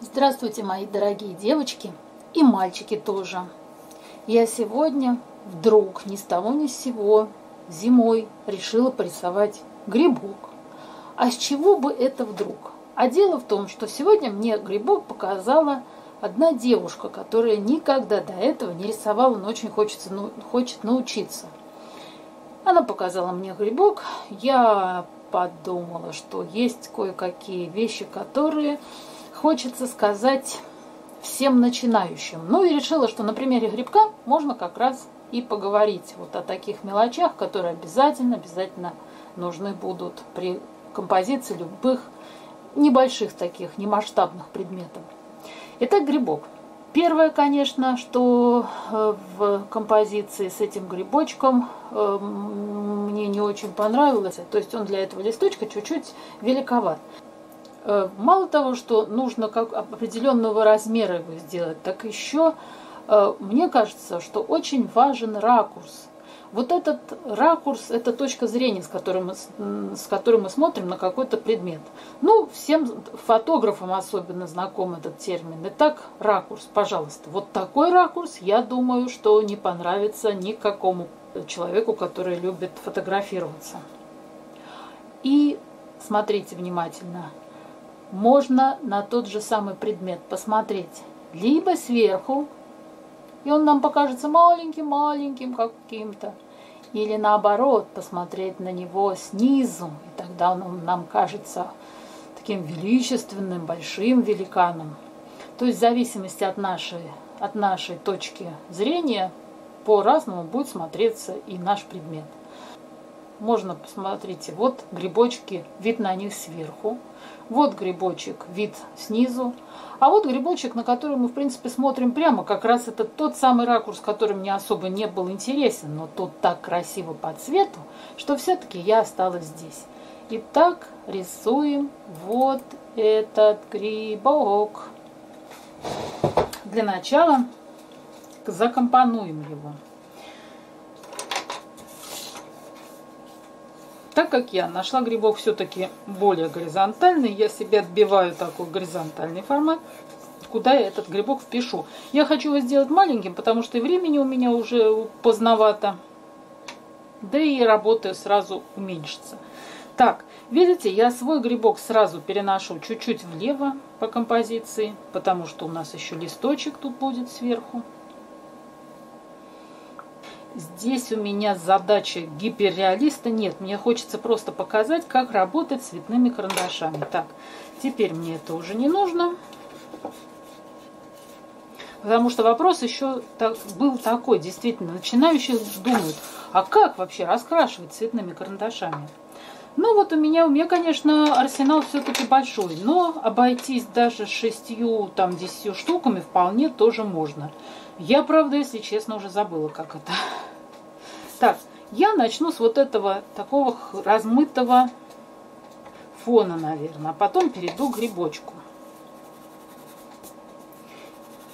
Здравствуйте, мои дорогие девочки и мальчики тоже. Я сегодня вдруг ни с того ни с сего зимой решила порисовать грибок. А с чего бы это вдруг? А дело в том, что сегодня мне грибок показала одна девушка, которая никогда до этого не рисовала, но очень хочется, ну, хочет научиться. Она показала мне грибок, я подумала, что есть кое-какие вещи, которые хочется сказать всем начинающим. Ну и решила, что на примере грибка можно как раз и поговорить вот о таких мелочах, которые обязательно, обязательно нужны будут при композиции любых небольших таких, немасштабных предметов. Итак, грибок. Первое, конечно, что э, в композиции с этим грибочком э, мне не очень понравилось, то есть он для этого листочка чуть-чуть великоват. Э, мало того, что нужно как определенного размера его сделать, так еще э, мне кажется, что очень важен ракурс. Вот этот ракурс – это точка зрения, с которой, мы, с которой мы смотрим на какой-то предмет. Ну, всем фотографам особенно знаком этот термин. Итак, ракурс, пожалуйста. Вот такой ракурс, я думаю, что не понравится никакому человеку, который любит фотографироваться. И смотрите внимательно – можно на тот же самый предмет посмотреть либо сверху, и он нам покажется маленьким-маленьким каким-то, или наоборот, посмотреть на него снизу, и тогда он нам кажется таким величественным, большим великаном. То есть в зависимости от нашей, от нашей точки зрения по-разному будет смотреться и наш предмет. Можно, посмотрите, вот грибочки, вид на них сверху. Вот грибочек, вид снизу. А вот грибочек, на который мы, в принципе, смотрим прямо, как раз это тот самый ракурс, который мне особо не был интересен, но тут так красиво по цвету, что все-таки я осталась здесь. Итак, рисуем вот этот грибок. Для начала закомпонуем его. Так как я нашла грибок все-таки более горизонтальный, я себе отбиваю такой горизонтальный формат, куда я этот грибок впишу. Я хочу его сделать маленьким, потому что и времени у меня уже поздновато. Да и работа сразу уменьшится. Так, видите, я свой грибок сразу переношу чуть-чуть влево по композиции, потому что у нас еще листочек тут будет сверху. Здесь у меня задача гиперреалиста нет. Мне хочется просто показать, как работать цветными карандашами. Так, теперь мне это уже не нужно. Потому что вопрос еще был такой, действительно, начинающие думают, а как вообще раскрашивать цветными карандашами? Ну вот у меня, у меня, конечно, арсенал все-таки большой, но обойтись даже шестью, там, десятью штуками вполне тоже можно. Я, правда, если честно, уже забыла, как это. Так, я начну с вот этого такого размытого фона, наверное, а потом перейду к грибочку.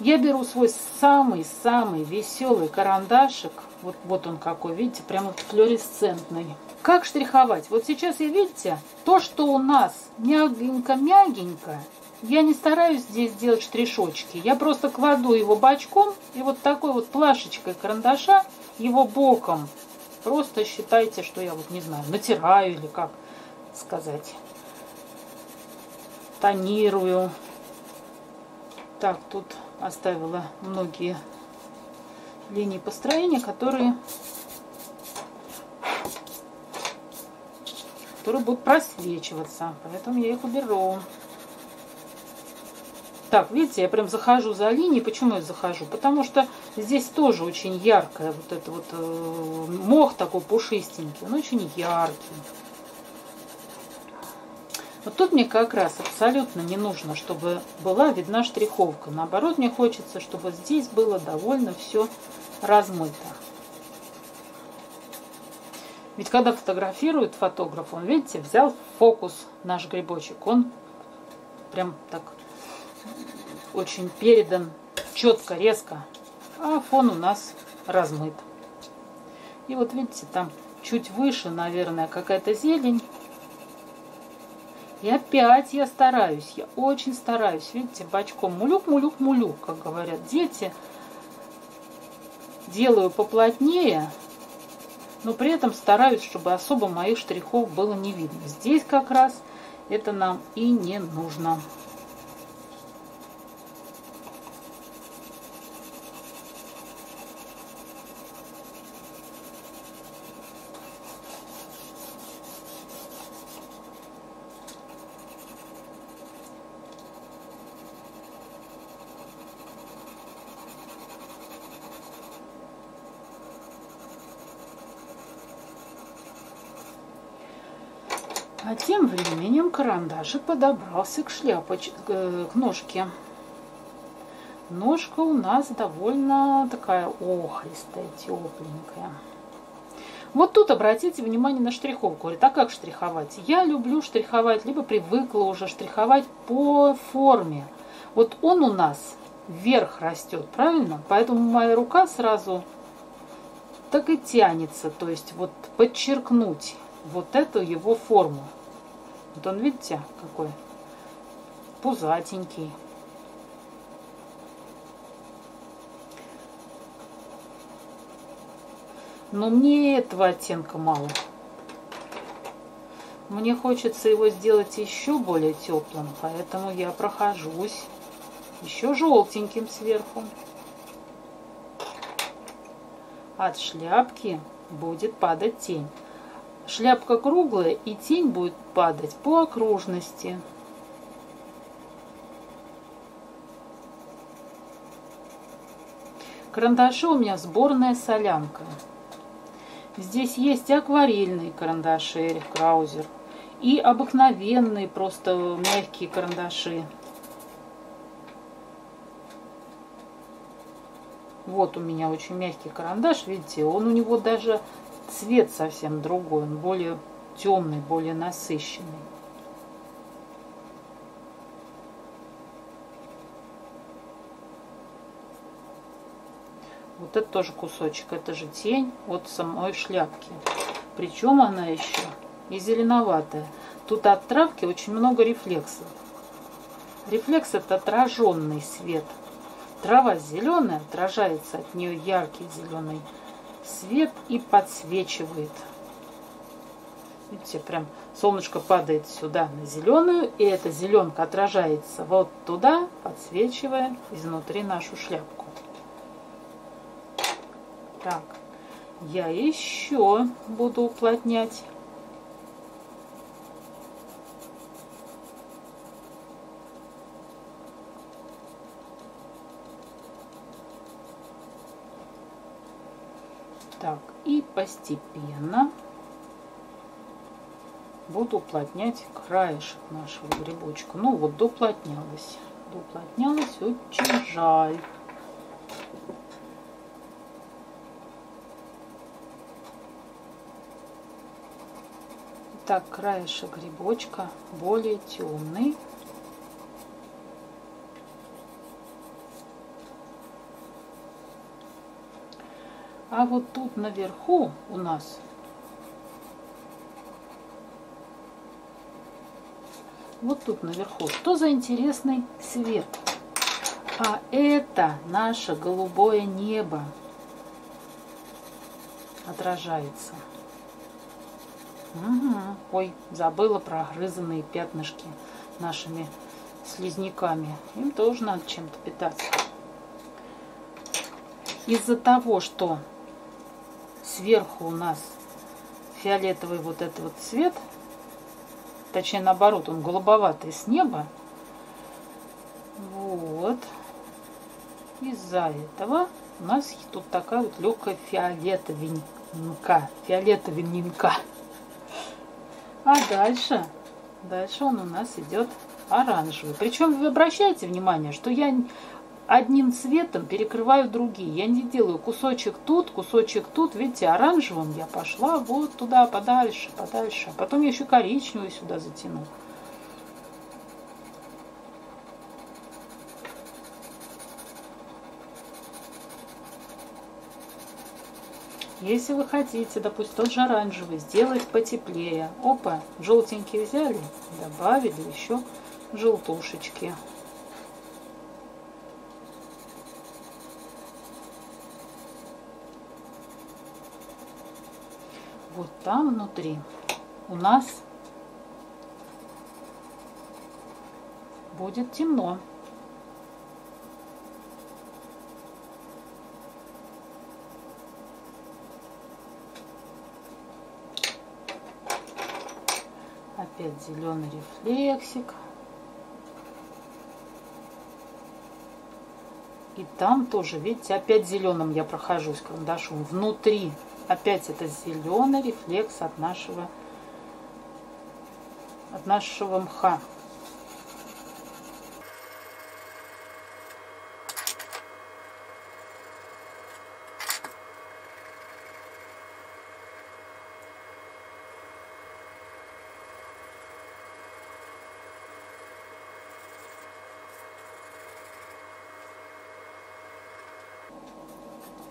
Я беру свой самый-самый веселый карандашик. Вот, вот он какой, видите, прямо флуоресцентный. Как штриховать? Вот сейчас, я видите, то, что у нас мягенько-мягенько, я не стараюсь здесь делать штришочки. Я просто кладу его бочком и вот такой вот плашечкой карандаша его боком. Просто считайте, что я вот не знаю, натираю или как сказать. Тонирую. Так, тут оставила многие линии построения, которые, которые будут просвечиваться. Поэтому я их уберу. Так, видите, я прям захожу за линией. Почему я захожу? Потому что здесь тоже очень яркая вот это вот э, мох такой пушистенький. Он очень яркий. Вот тут мне как раз абсолютно не нужно, чтобы была видна штриховка. Наоборот, мне хочется, чтобы здесь было довольно все размыто. Ведь когда фотографирует фотограф, он, видите, взял фокус наш грибочек. Он прям так очень передан четко, резко, а фон у нас размыт. И вот видите, там чуть выше, наверное, какая-то зелень. И опять я стараюсь, я очень стараюсь. Видите, бочком мулюк, мулюк, мулюк, как говорят дети. Делаю поплотнее, но при этом стараюсь, чтобы особо моих штрихов было не видно. Здесь как раз это нам и не нужно. А тем временем карандашик подобрался к шляпочке, э, к ножке. Ножка у нас довольно такая охристая, тепленькая. Вот тут обратите внимание на штриховку. Говорит, а как штриховать? Я люблю штриховать, либо привыкла уже штриховать по форме. Вот он у нас вверх растет, правильно? Поэтому моя рука сразу так и тянется, то есть вот подчеркнуть вот эту его форму. Вот он, видите, какой пузатенький. Но мне этого оттенка мало. Мне хочется его сделать еще более теплым, поэтому я прохожусь еще желтеньким сверху. От шляпки будет падать тень. Шляпка круглая, и тень будет падать по окружности. Карандаши у меня сборная солянка. Здесь есть акварельные карандаши Краузер и обыкновенные просто мягкие карандаши. Вот у меня очень мягкий карандаш, видите, он у него даже цвет совсем другой, он более темный, более насыщенный. Вот это тоже кусочек, это же тень от самой шляпки. Причем она еще и зеленоватая. Тут от травки очень много рефлексов. Рефлекс это отраженный свет. Трава зеленая, отражается от нее яркий зеленый и подсвечивает. Видите, прям солнышко падает сюда на зеленую, и эта зеленка отражается вот туда, подсвечивая изнутри нашу шляпку. Так, я еще буду уплотнять. Так, и постепенно буду уплотнять краешек нашего грибочка. Ну вот, доуплотнялась. Доуплотнялась, очень жаль. Так, краешек грибочка более темный. А вот тут наверху у нас вот тут наверху, что за интересный цвет? А это наше голубое небо отражается. Угу. Ой, забыла про грызанные пятнышки нашими слизняками. Им тоже надо чем-то питаться. Из-за того, что сверху у нас фиолетовый вот этот вот цвет, точнее наоборот, он голубоватый с неба. Вот. Из-за этого у нас тут такая вот легкая фиолетовенька, фиолетовенька. А дальше, дальше он у нас идет оранжевый. Причем вы обращайте внимание, что я одним цветом перекрываю другие. Я не делаю кусочек тут, кусочек тут. Видите, оранжевым я пошла вот туда, подальше, подальше. А потом я еще коричневый сюда затяну. Если вы хотите, допустим, тот же оранжевый, сделать потеплее. Опа, желтенький взяли, добавили еще желтушечки. Вот там внутри у нас будет темно. Опять зеленый рефлексик. И там тоже, видите, опять зеленым я прохожусь карандашом. Внутри опять это зеленый рефлекс от нашего, от нашего мха.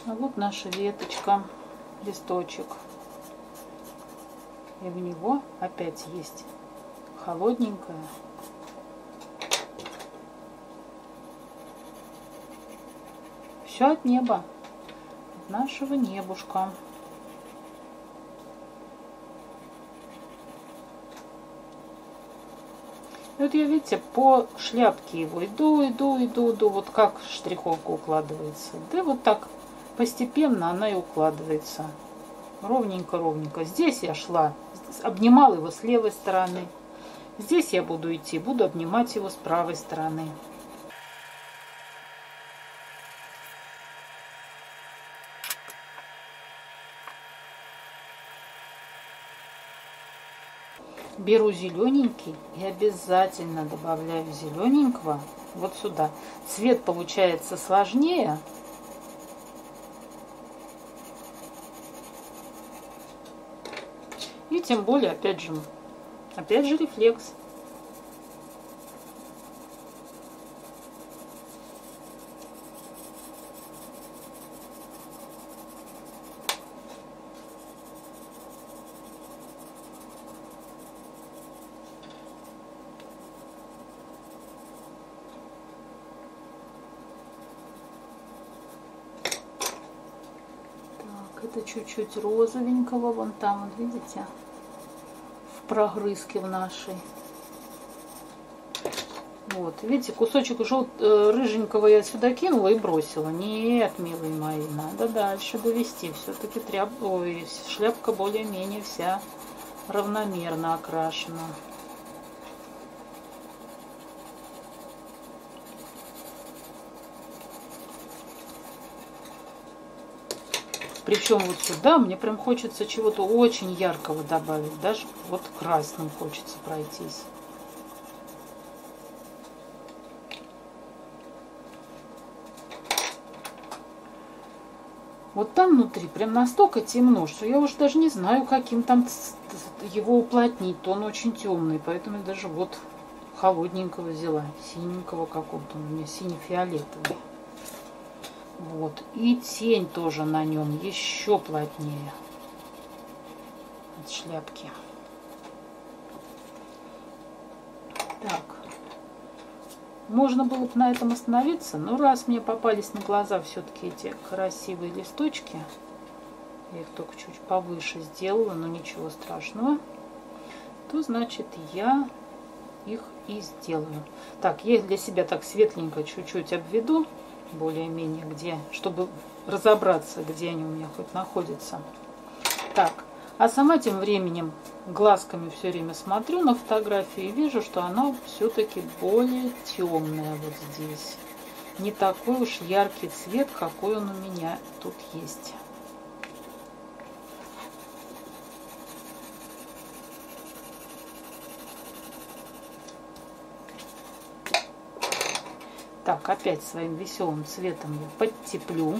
А вот наша веточка, листочек. И в него опять есть холодненькая. Все от неба, от нашего небушка. И вот я, видите, по шляпке его иду, иду, иду, иду, вот как штриховка укладывается. Да вот так постепенно она и укладывается. Ровненько-ровненько. Здесь я шла, обнимала его с левой стороны. Здесь я буду идти, буду обнимать его с правой стороны. Беру зелененький и обязательно добавляю зелененького вот сюда. Цвет получается сложнее, тем более, опять же, опять же рефлекс. это чуть-чуть розовенького, вон там, вот видите? Прогрызки в нашей. Вот, видите, кусочек жел... Э, рыженького я сюда кинула и бросила. Нет, милые мои, надо дальше довести. Все-таки тряп... Ой, шляпка более-менее вся равномерно окрашена. Причем вот сюда мне прям хочется чего-то очень яркого добавить. Даже вот красным хочется пройтись. Вот там внутри прям настолько темно, что я уже даже не знаю, каким там его уплотнить. Он очень темный, поэтому я даже вот холодненького взяла, синенького какого-то, у меня сине-фиолетовый. Вот. И тень тоже на нем еще плотнее от шляпки. Так. Можно было бы на этом остановиться, но раз мне попались на глаза все-таки эти красивые листочки, я их только чуть повыше сделала, но ничего страшного, то значит я их и сделаю. Так, я для себя так светленько чуть-чуть обведу более-менее, где, чтобы разобраться, где они у меня хоть находятся. Так, а сама тем временем глазками все время смотрю на фотографию и вижу, что она все-таки более темная вот здесь. Не такой уж яркий цвет, какой он у меня тут есть. Так, опять своим веселым цветом я подтеплю.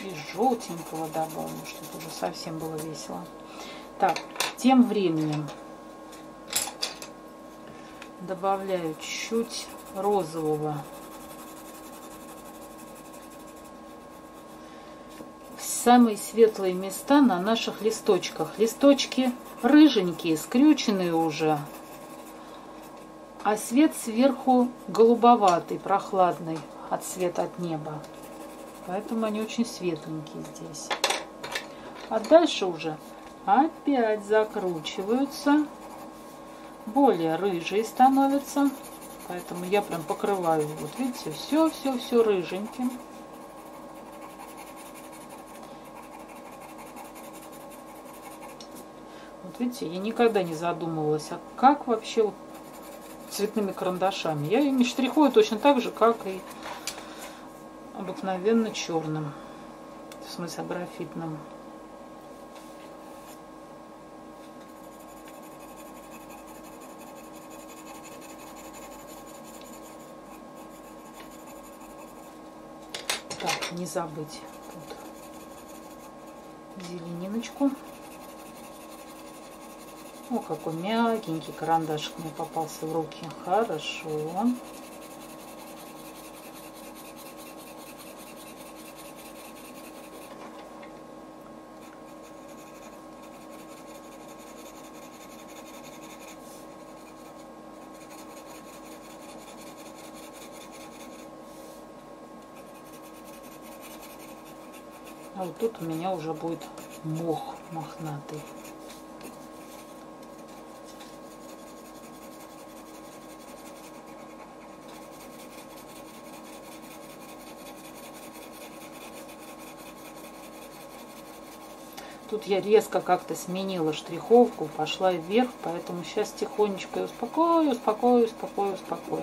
И желтенького добавлю, чтобы уже совсем было весело. Так, тем временем добавляю чуть розового самые светлые места на наших листочках. Листочки рыженькие, скрюченные уже, а свет сверху голубоватый, прохладный от света от неба. Поэтому они очень светленькие здесь. А дальше уже опять закручиваются, более рыжие становятся. Поэтому я прям покрываю. Вот видите, все-все-все рыженьким. Вот видите, я никогда не задумывалась, а как вообще вот цветными карандашами. Я ими штрихую точно так же, как и обыкновенно черным, в смысле графитным. Так, не забыть тут зелениночку. О, какой мягенький карандашик мне попался в руки. Хорошо. А вот тут у меня уже будет мох мохнатый. Тут я резко как-то сменила штриховку, пошла вверх, поэтому сейчас тихонечко успокою, успокою, успокою, успокою.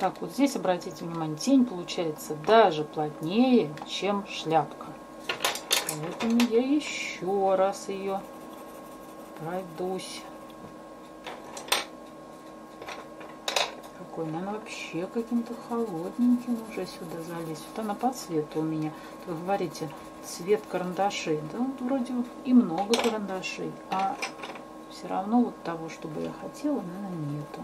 Так, вот здесь, обратите внимание, тень получается даже плотнее, чем шляпка. Поэтому я еще раз ее пройдусь. Какой она вообще каким-то холодненьким уже сюда залезть. Вот она по цвету у меня. Вы говорите, цвет карандашей. Да, вот вроде и много карандашей, а все равно вот того, чтобы я хотела, наверное, нету.